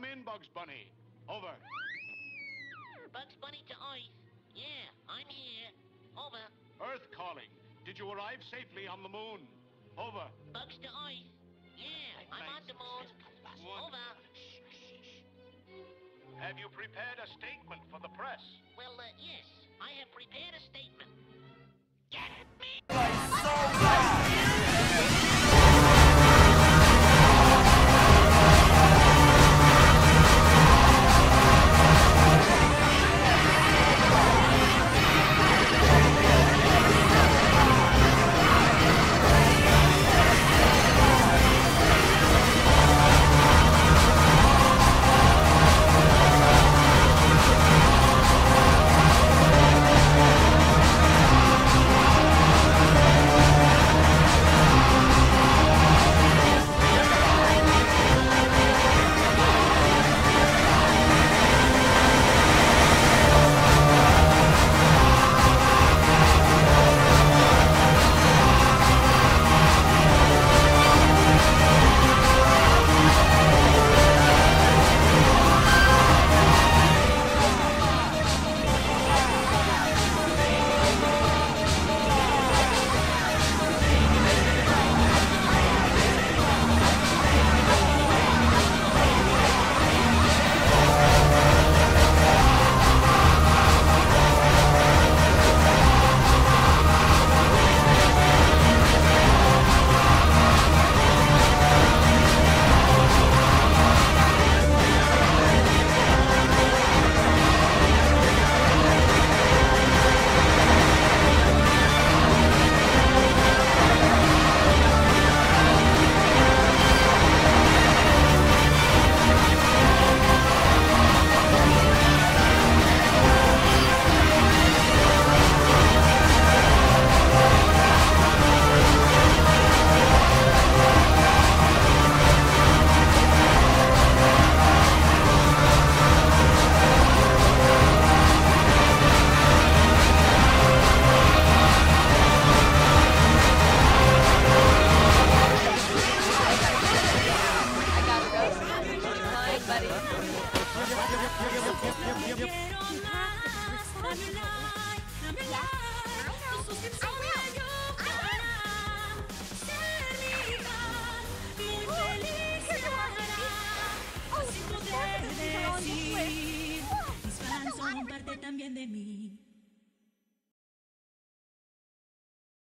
Come in, Bugs Bunny. Over. Bugs Bunny to Earth. Yeah, I'm here. Over. Earth calling. Did you arrive safely on the moon? Over. Bugs to Earth. Yeah, I'm on the moon. Over. Have you prepared a statement for the press? Well, uh, yes, I have prepared a statement. Get me! Mis fans son parte también de mí.